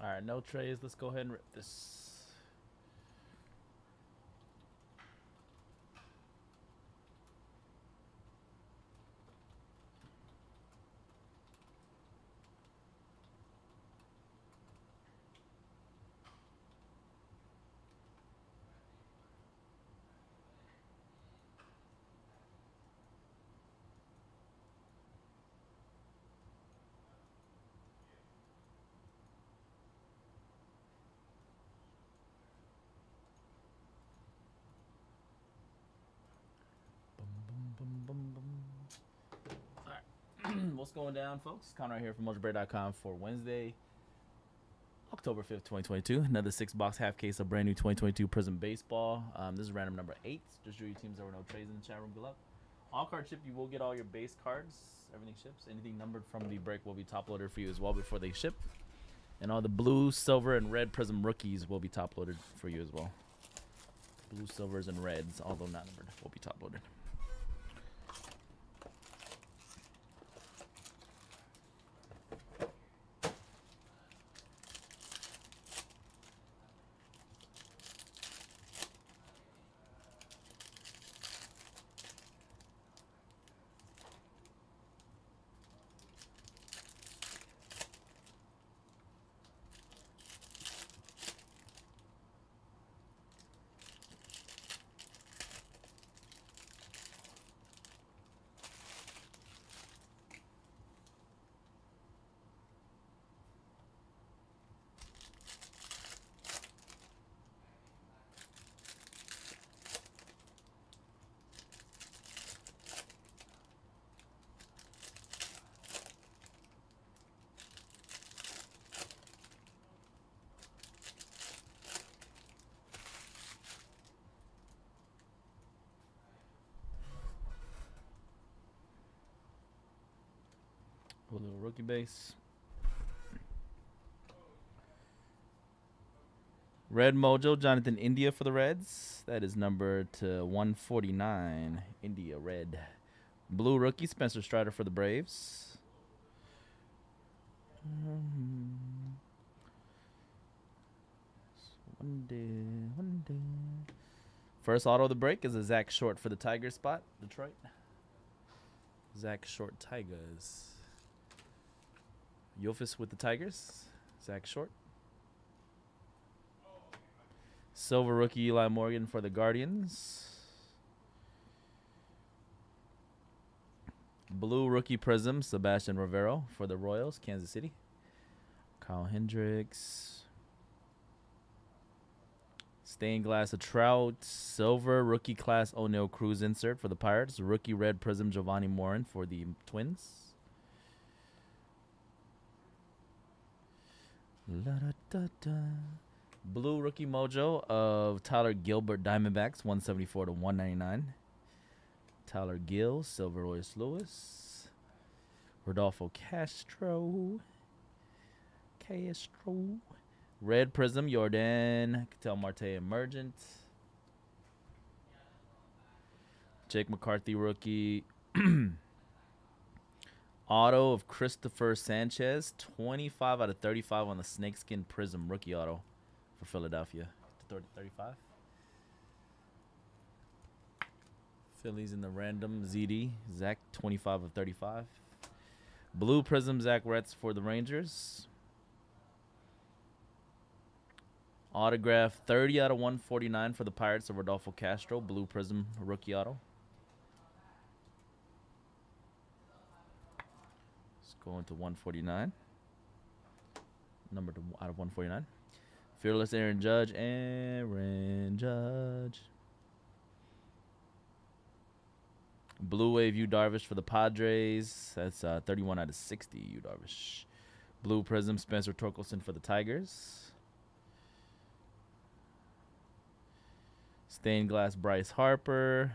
All right, no trays. Let's go ahead and rip this. Boom, boom, boom. All right. What's going down, folks? Right here from Mojobreak.com for Wednesday, October 5th, 2022. Another six box half case of brand new 2022 Prizm Baseball. Um, this is random number eight. Just drew your teams. There were no trades in the chat room. Good luck. All card ship, you will get all your base cards. Everything ships. Anything numbered from the break will be top loaded for you as well before they ship. And all the blue, silver, and red Prizm rookies will be top loaded for you as well. Blue, silvers, and reds, although not numbered, will be top loaded. A little rookie base. Red Mojo, Jonathan India for the Reds. That is number to 149. India Red. Blue rookie, Spencer Strider for the Braves. One day, one day. First auto of the break is a Zack Short for the Tigers spot, Detroit. Zack Short Tigers. Yofis with the Tigers. Zack Short. Silver rookie Eli Morgan for the Guardians. Blue rookie Prizm Sebastian Rivero for the Royals, Kansas City. Kyle Hendricks. Stained glass of Trout. Silver rookie class Oneil Cruz insert for the Pirates. Rookie red Prizm Jovani Moran for the Twins. La-da-da-da. Blue rookie mojo of Tyler Gilbert Diamondbacks, 174 to 199. Tyler Gill, Silver Royce Lewis. Rodolfo Castro. Castro. Red Prizm, Jordan. Ketel Marte Emergent. Jake McCarthy rookie. Auto of Cristopher Sanchez, 25 out of 35 on the Snakeskin Prizm rookie auto for Philadelphia. 30 35. Phillies in the random ZD. Zach, 25 of 35. Blue Prizm, Zach Reks for the Rangers. Autograph 30 out of 149 for the Pirates of Rodolfo Castro. Blue Prizm rookie auto. Let's go into 149. Number to, out of 149. Fearless Aaron Judge. Aaron Judge. Blue Wave Yu Darvish for the Padres. That's uh, 31 out of 60 Yu Darvish. Blue Prizm Spencer Torkelson for the Tigers. Stained Glass Bryce Harper.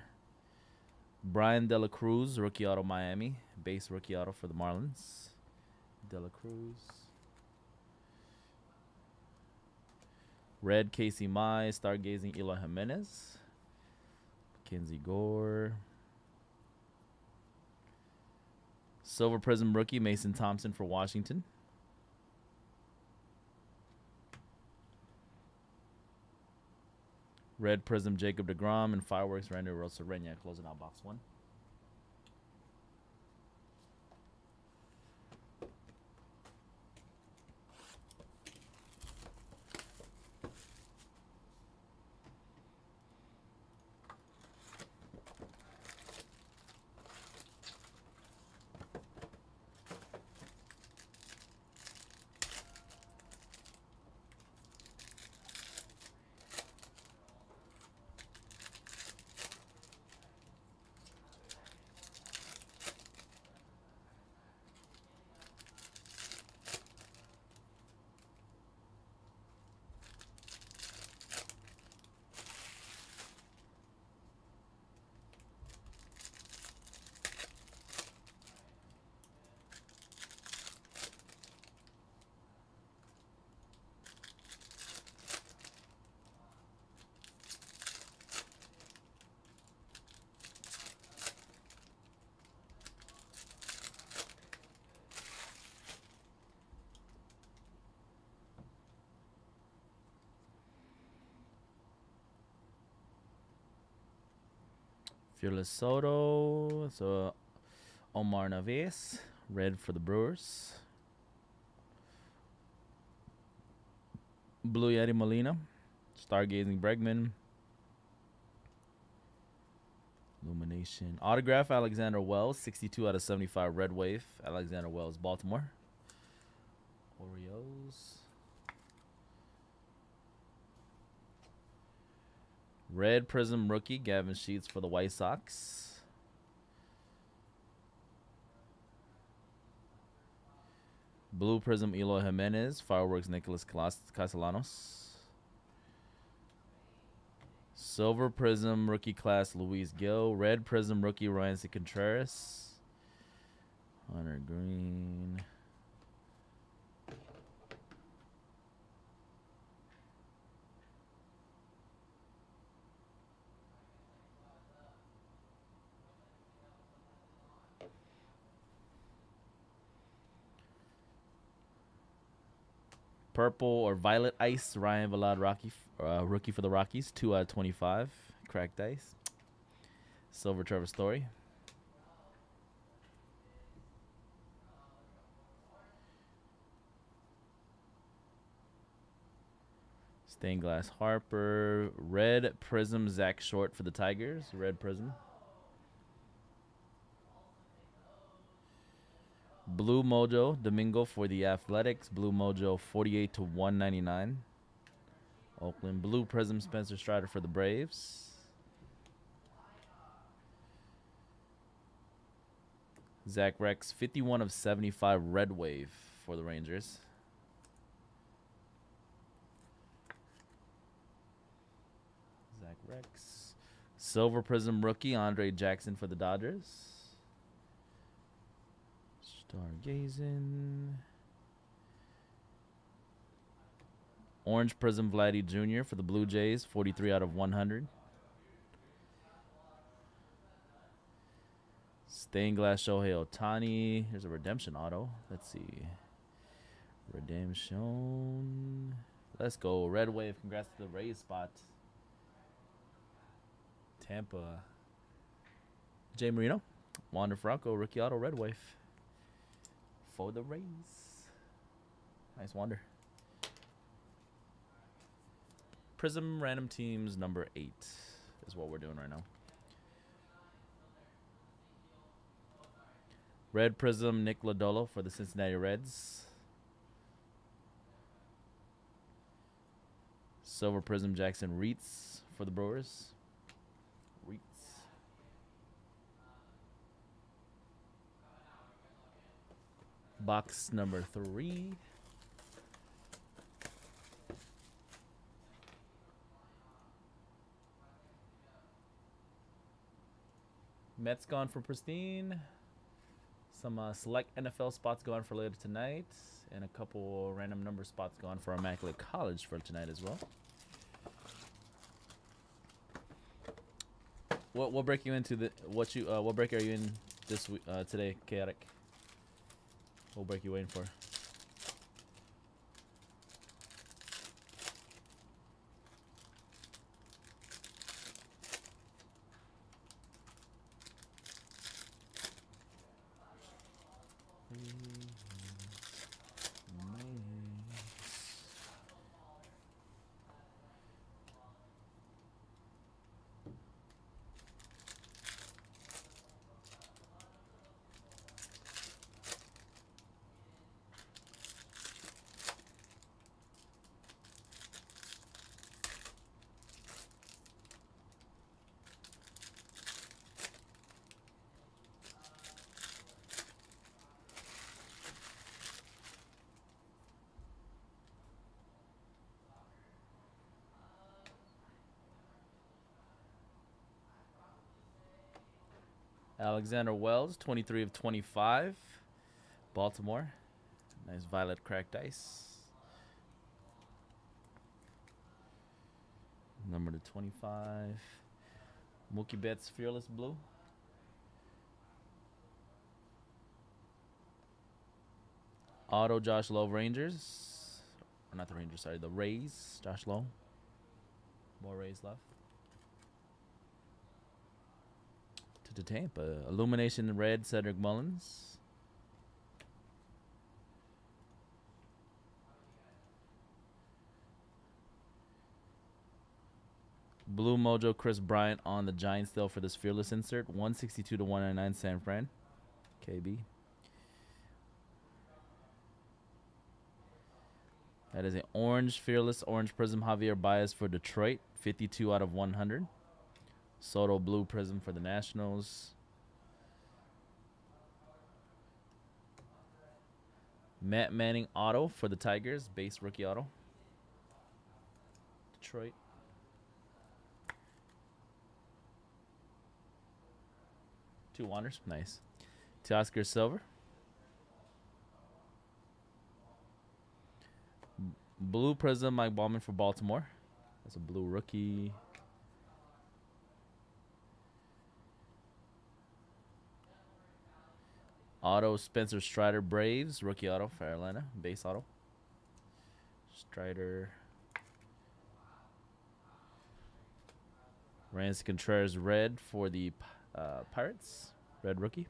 Bryan De La Cruz, rookie auto Miami. Base rookie auto for the Marlins. Dela Cruz. Red Casey Mize, Stargazing Eloy Jimenez. Kinsey Gore. Silver Prizm rookie Mason Thompson for Washington. Red Prizm Jacob DeGrom and Fireworks Randy Arozarena closing out box one. Fearless Soto. So Omar Naves, red for the Brewers. Blue Yadi Molina, Stargazing Bregman. Illumination. Autograph Alexander Wells, 62 out of 75 Red Wave. Alexander Wells, Baltimore. Orioles. Red Prizm rookie Gavin Sheets for the White Sox. Blue Prizm Eloy Jimenez. Fireworks Nicholas Castellanos. Silver Prizm rookie class Luis Gil. Red Prizm rookie Ryan C. Contreras. Hunter Greene. Purple or violet ice, Ryan Vilade Rocky, uh, rookie for the Rockies, 2 out of 25. Cracked ice. Silver Trevor Story. Stained Glass Harper. Red Prizm Zack Short for the Tigers. Red Prizm. Blue Mojo Domingo for the Athletics. Blue Mojo 48 to 199. Oakland Blue Prizm Spencer Strider for the Braves. Zach Reks 51 of 75 Red Wave for the Rangers. Zach Reks. Silver Prizm rookie Andre Jackson for the Dodgers. Stargazing. Orange Prizm Vladdy Jr. for the Blue Jays, 43 out of 100. Stained Glass Shohei Ohtani. Here's a redemption auto. Let's see. Redemption. Let's go. Red Wave. Congrats to the Rays spot. Tampa. Jay Marino. Wander Franco. Rookie auto. Red Wave for the Rays. Nice Wander. Prizm random teams number eight is what we're doing right now. Red Prizm Nick Lodolo for the Cincinnati Reds. Silver Prizm Jackson Reetz for the Brewers. Box number three. Mets gone for pristine. Some uh, select NFL spots gone for later tonight. And a couple random number spots gone for Immaculate College for tonight as well. What what break you into the what you uh, what break are you in this week uh, today, chaotic? What break you waiting for? Alexander Wells, 23 of 25. Baltimore. Nice violet cracked ice. Number to 25. Mookie Betts Fearless Blue. Auto Josh Lowe Rangers. Or not the Rangers, sorry, the Rays. Josh Lowe. More Rays left. To Tampa. Illumination Red Cedric Mullins. Blue Mojo Kris Bryant on the Giants still for this fearless insert. 162 to 199 San Fran. KB. That is an orange fearless orange prizm Javier Baez for Detroit. 52 out of 100. Soto blue prizm for the Nationals. Matt Manning auto for the Tigers. Base rookie auto. Detroit. Two wonders. Nice. Teoscar Silver. Blue Prizm Mike Baumann for Baltimore. That's a blue rookie. Auto Spencer Strider Braves. Rookie auto Atlanta. Base auto. Strider. Roansy Contreras red for the uh, Pirates. Red rookie.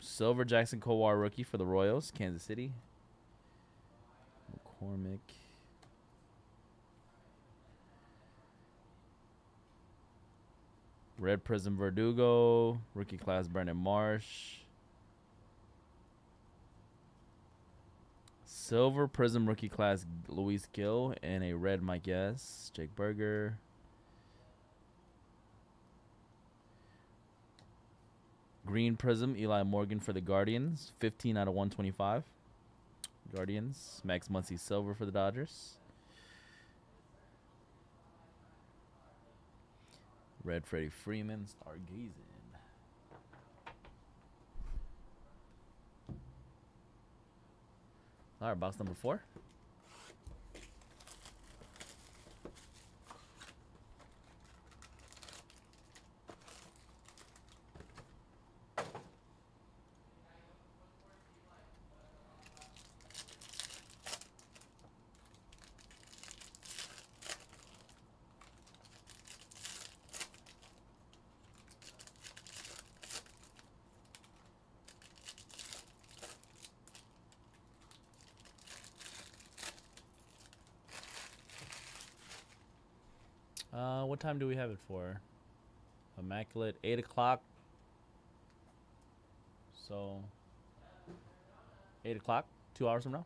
Silver Jackson Kowar rookie for the Royals. Kansas City. McCormick. Red Prizm Verdugo. Rookie class Brandon Marsh. Silver Prizm rookie class Luis Gil and a red Mike Yes. Jake Burger. Green Prizm Eli Morgan for the Guardians. 15 out of 125. Guardians. Max Muncy Silver for the Dodgers. Red Freddie Freeman. Stargazing. All right, box number four. Uh, what time do we have it for? Immaculate, eight o'clock. So, eight o'clock, two hours from now.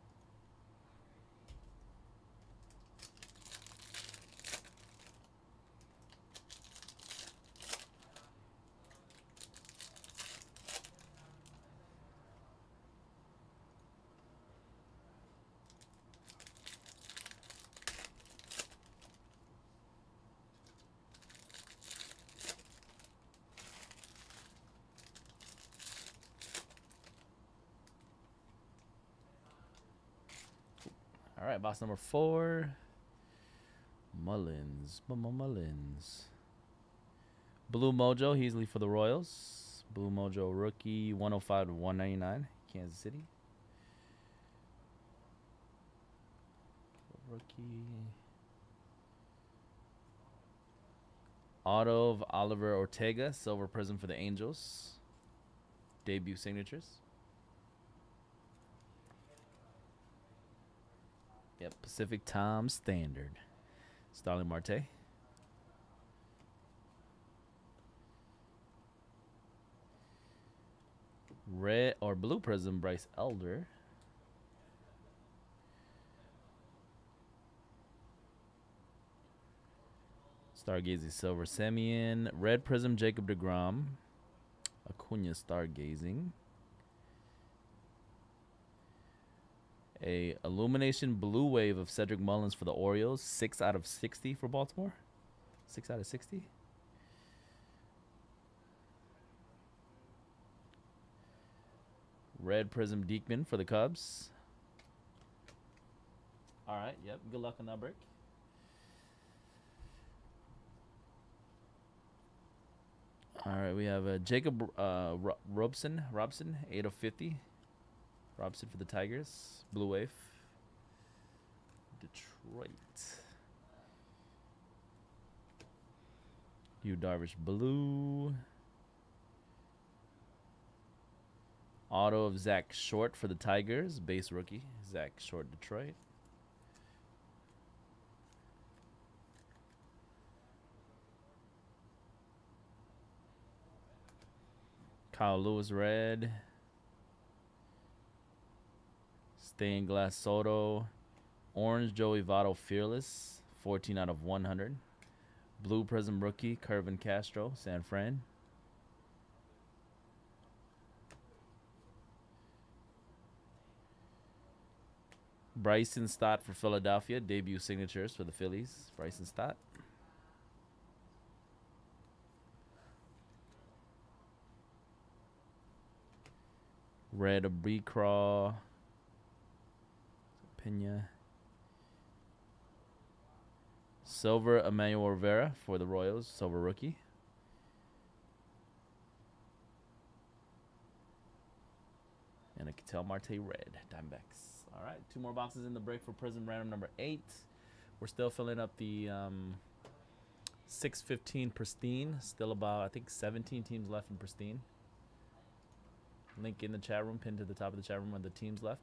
Box number four. Mullins, Mullins. Blue Mojo, He's Heasley for the Royals. Blue Mojo rookie, 105 to 199, Kansas City. Rookie. Auto of Oliver Ortega, Silver Prizm for the Angels. Debut signatures. Yep, Pacific Time Standard. Starling Marte. Red or blue prizm Bryce Elder. Stargazing Silver Semien. Red Prizm Jacob DeGrom. Acuna Stargazing. A illumination blue wave of Cedric Mullins for the Orioles. Six out of sixty for Baltimore. Six out of sixty. Red Prizm Deekman for the Cubs. All right. Yep. Good luck on that break. All right. We have uh, Jacob uh, Robson. Robson, 8 of 50. Robson for the Tigers. Blue Wave. Detroit. Yu Darvish Blue. Auto of Zack Short for the Tigers. Base rookie. Zack Short, Detroit. Kyle Lewis Red. Stained Glass Soto. Orange Joey Votto Fearless. 14 out of 100. Blue Prizm Rookie. Kervin Castro. San Fran. Bryson Stott for Philadelphia. Debut signatures for the Phillies. Bryson Stott. Red Abrecraw. Pena. Silver Emmanuel Rivera for the Royals. Silver rookie. And a Ketel Marte red. Diamondbacks. All right, two more boxes in the break for Prizm Random number eight. We're still filling up the um, 615 Pristine. Still about, I think, 17 teams left in Pristine. Link in the chat room, pinned to the top of the chat room, are the teams left.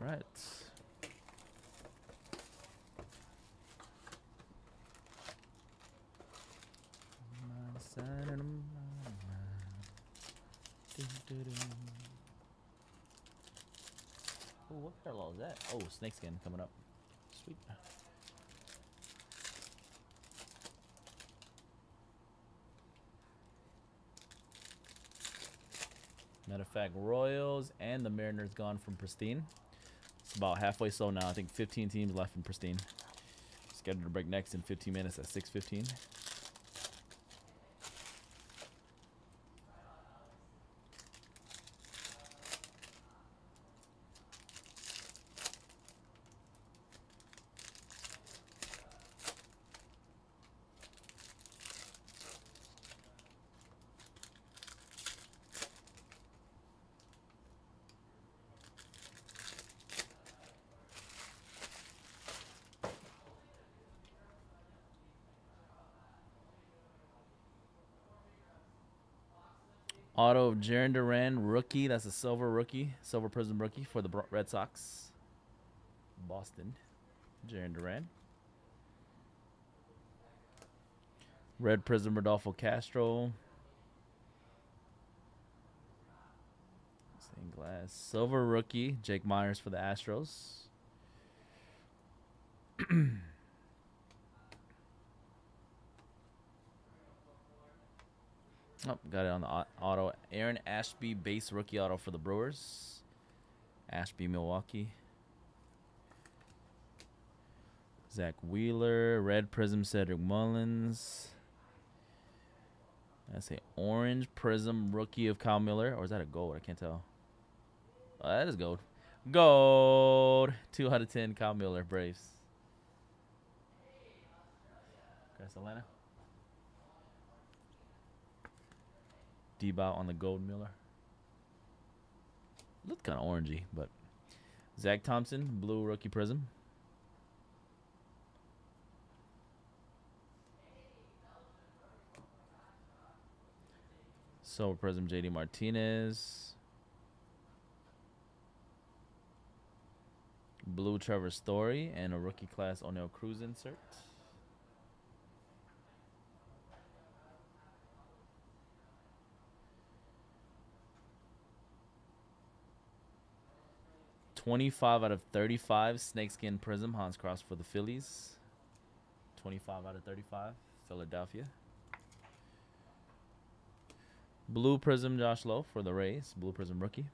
All right. Oh, what parallel is that? Oh, snakeskin coming up. Sweet. Matter of fact, Royals and the Mariners gone from Pristine. It's about halfway slow now. I think 15 teams left in Pristine. Scheduled to break next in 15 minutes at 6:15. Auto of Jarren Duran, rookie. That's a silver rookie, silver prizm rookie for the Red Sox. Boston. Jarren Duran. Red Prizm Rodolfo Castro. Stained glass. Silver rookie, Jake Meyers for the Astros. Oh, got it on the auto. Aaron Ashby base rookie auto for the Brewers. Ashby Milwaukee. Zack Wheeler, Red Prizm Cedric Mullins. I a orange prizm rookie of Kyle Miller, or is that a gold? I can't tell. Oh, that is gold. Gold. Two out of ten. Kyle Miller, Braves. Chris Atlanta. Debout on the gold Miller. Looked kind of orangey, but Zach Thompson, blue rookie prizm. Silver prizm JD Martinez. Blue Trevor Story and a rookie class Oneil Cruz insert. Twenty-five out of thirty-five snakeskin prizm Hans Crouse for the Phillies. Twenty-five out of thirty-five Philadelphia. Blue Prizm Josh Lowe for the Rays. Blue Prizm rookie.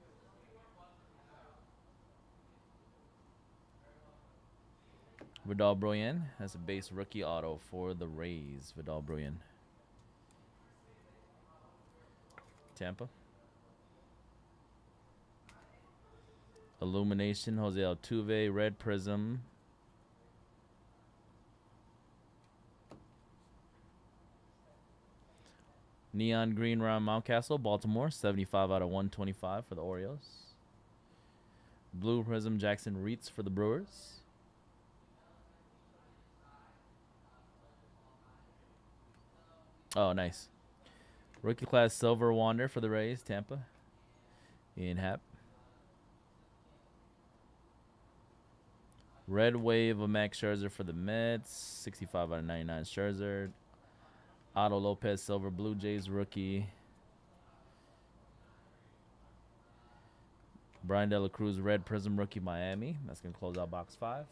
Vidal Bruján has a base rookie auto for the Rays. Vidal Bruján. Tampa. Illumination, Jose Altuve, Red Prizm. Neon Green Ryan Mountcastle, Baltimore, 75 out of 125 for the Orioles. Blue Prizm Jackson Reitz for the Brewers. Oh, nice. Rookie class Silver Wander for the Rays, Tampa. Ian Happ. Red Wave of Max Scherzer for the Mets. 65 out of 99 Scherzer. Otto Lopez, Silver Blue Jays rookie. Bryan De La Cruz, Red Prizm rookie, Miami. That's going to close out box five.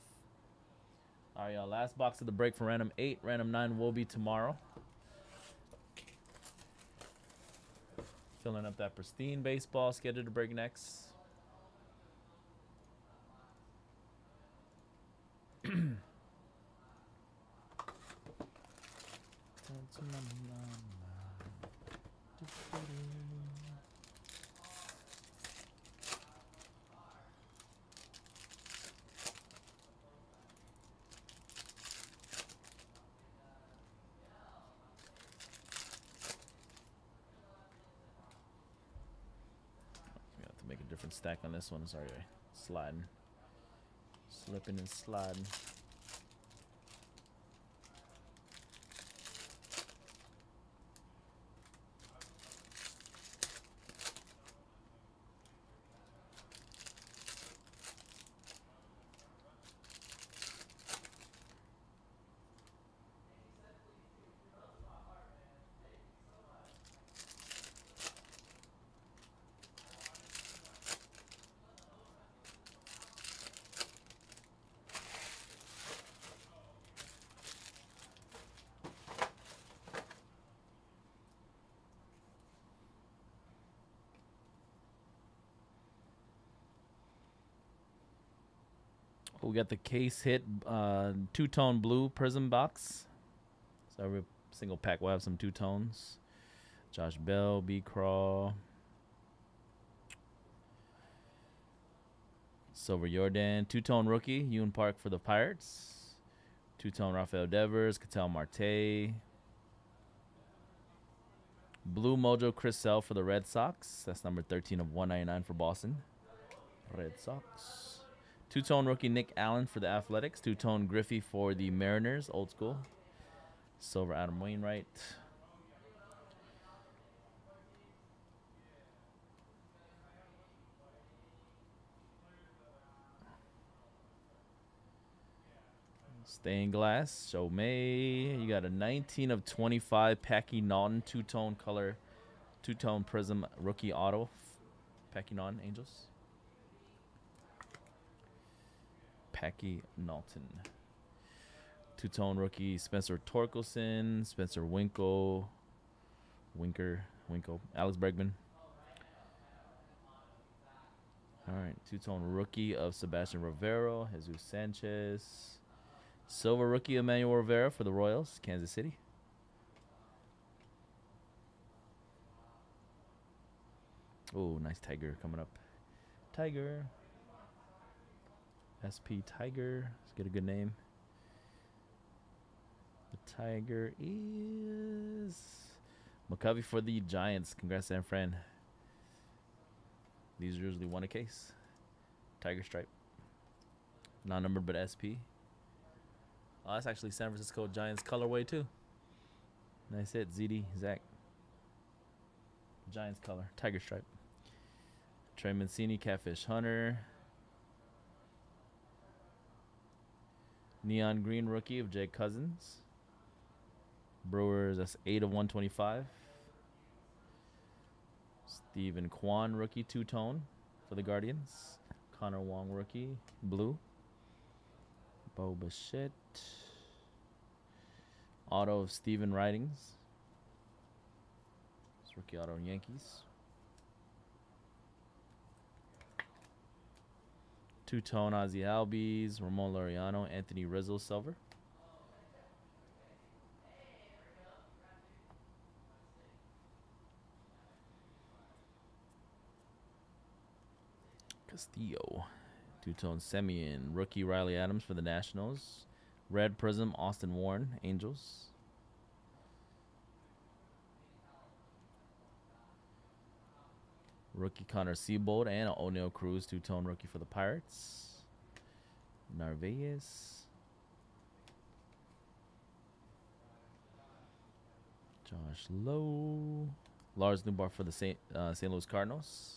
All right, y'all. Last box of the break for random eight. Random nine will be tomorrow. Filling up that pristine baseball scheduled to break next. We have to make a different stack on this one. Sorry, sliding, slipping and sliding. Got the case hit uh, two tone blue prizm box. So every single pack will have some two tones. Josh Bell, B Crawl. Silver Jordan, two tone rookie, Ewan Park for the Pirates. Two tone Rafael Devers, Ketel Marte. Blue Mojo Chris Sale for the Red Sox. That's number 13 of 199 for Boston. Red Sox. Two tone rookie Nick Allen for the Athletics. Two tone Griffey for the Mariners, old school. Silver Adam Wainwright. Stained glass, Joe May. You got a 19 of 25 Packy Naughton two tone color, two tone prizm rookie auto. Packy Naughton Angels. Packy Naughton. Two tone rookie Spencer Torkelson, Spencer Winkle, Winker, Winkle, Alex Bregman. All right, two tone rookie of Sebastian Rivero, Jesus Sanchez. Silver rookie Emmanuel Rivera for the Royals, Kansas City. Oh, nice Tiger coming up. Tiger. SP Tiger. Let's get a good name. The Tiger is McCovey for the Giants. Congrats, San Fran. These usually one a case. Tiger stripe. Non numbered but SP. Oh, that's actually San Francisco Giants colorway too. Nice hit, ZD, Zach. Giants color, tiger stripe. Trey Mancini, Catfish Hunter. Neon Green rookie of Jake Cousins. Brewers, that's 8 of 125. Steven Kwan rookie two tone for the Guardians. Connor Wong rookie blue. Bo Bichette. Auto of Steven Writings. rookie auto Yankees. Two tone Ozzie Albies, Ramon Laureano, Anthony Rizzo Silver. Castillo. Two tone Semien, rookie Riley Adams for the Nationals. Red Prizm, Austin Warren, Angels. Rookie Connor Seabold and Oneil Cruz, two tone rookie for the Pirates. Narvaez. Josh Lowe. Lars Nootbaar for the St. Uh. Louis Cardinals.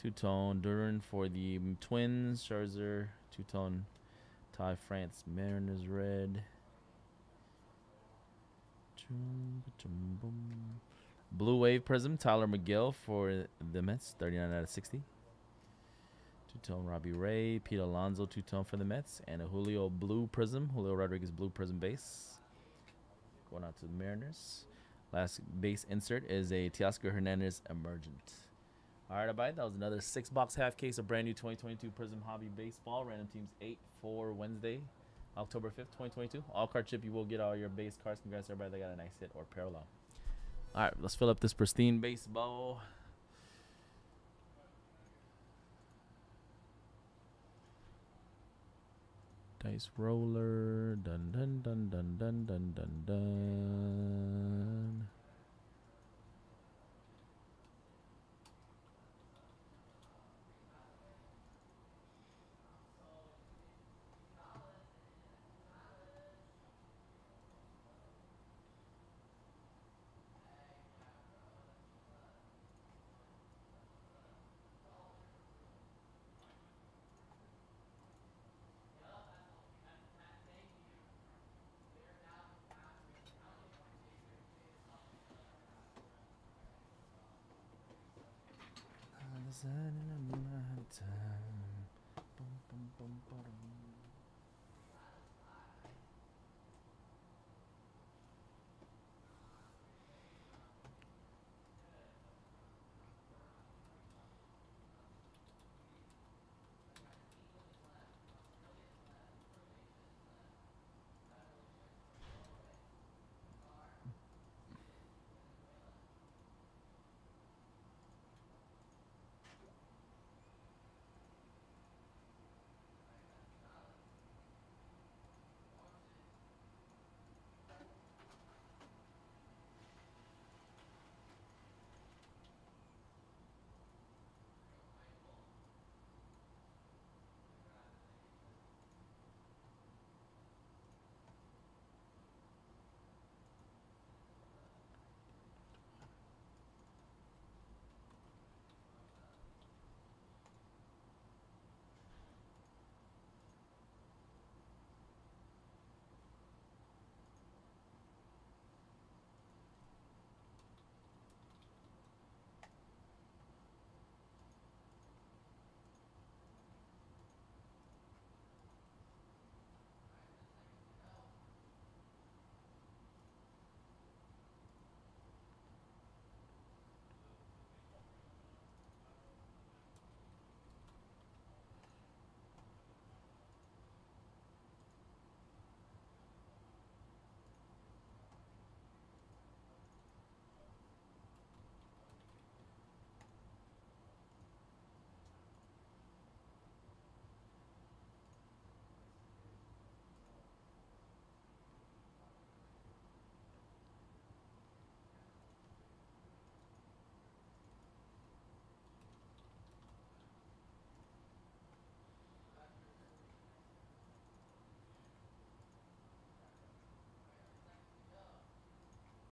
Two tone Duran for the Twins. Scherzer. Two Ty France Mariners red. Blue Wave Prizm, Tylor Megill for the Mets, 39 out of 60. Two tone Robbie Ray, Pete Alonso, two tone for the Mets, and a Julio Blue Prizm, Julio Rodriguez Blue Prizm base. Going out to the Mariners. Last base insert is a Teoscar Hernandez Emergent. All right, bye. That was another six box half case of brand new 2022 Prizm Hobby Baseball. Random teams eight for Wednesday, October 5th, 2022. All card chip, you will get all your base cards. Congrats, everybody that got a nice hit or parallel. All right, let's fill up this pristine baseball. Dice roller. Dun dun dun dun dun dun dun dun.